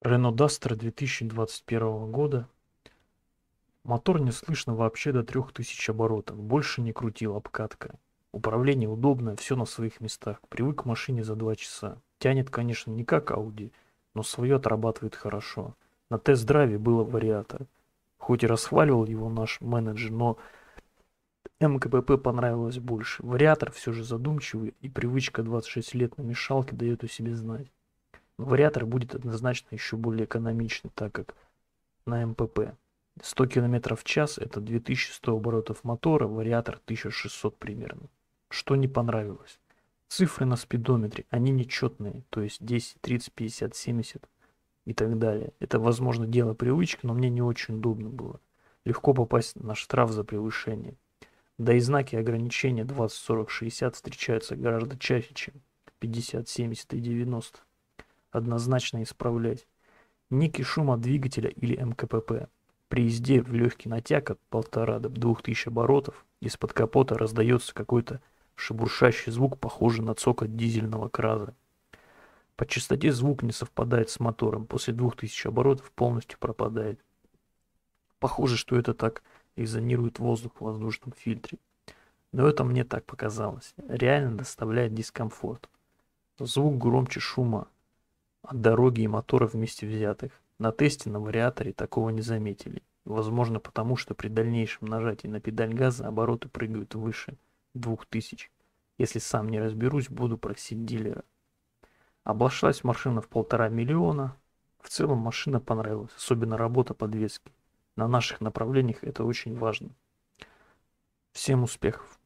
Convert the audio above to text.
Renault Duster 2021 года. Мотор не слышно вообще до 3000 оборотов. Больше не крутил обкатка. Управление удобное, все на своих местах. Привык к машине за 2 часа. Тянет, конечно, не как Audi, но свое отрабатывает хорошо. На тест-драйве было вариатор. Хоть и расхваливал его наш менеджер, но МКПП понравилось больше. Вариатор все же задумчивый, и привычка 26 лет на мешалке дает о себе знать. Вариатор будет однозначно еще более экономичный, так как на МПП 100 км в час это 2100 оборотов мотора, вариатор 1600 примерно. Что не понравилось? Цифры на спидометре, они нечетные, то есть 10, 30, 50, 70 и так далее. Это, возможно, дело привычки, но мне не очень удобно было. Легко попасть на штраф за превышение. Да и знаки ограничения 20, 40, 60 встречаются гораздо чаще, чем 50, 70 и 90 однозначно исправлять. Ники шума двигателя или МКПП. При езде в легкий натяг от полтора до двух тысяч оборотов из-под капота раздается какой-то шебуршащий звук, похожий на цокот дизельного краза. По частоте звук не совпадает с мотором, после 2000 оборотов полностью пропадает. Похоже, что это так экзонирует воздух в воздушном фильтре. Но это мне так показалось. Реально доставляет дискомфорт. Звук громче шума, от дороги и мотора вместе взятых. На тесте на вариаторе такого не заметили. Возможно потому, что при дальнейшем нажатии на педаль газа обороты прыгают выше 2000. Если сам не разберусь, буду просить дилера. Обошлась машина в полтора миллиона. В целом машина понравилась, особенно работа подвески. На наших направлениях это очень важно. Всем успехов!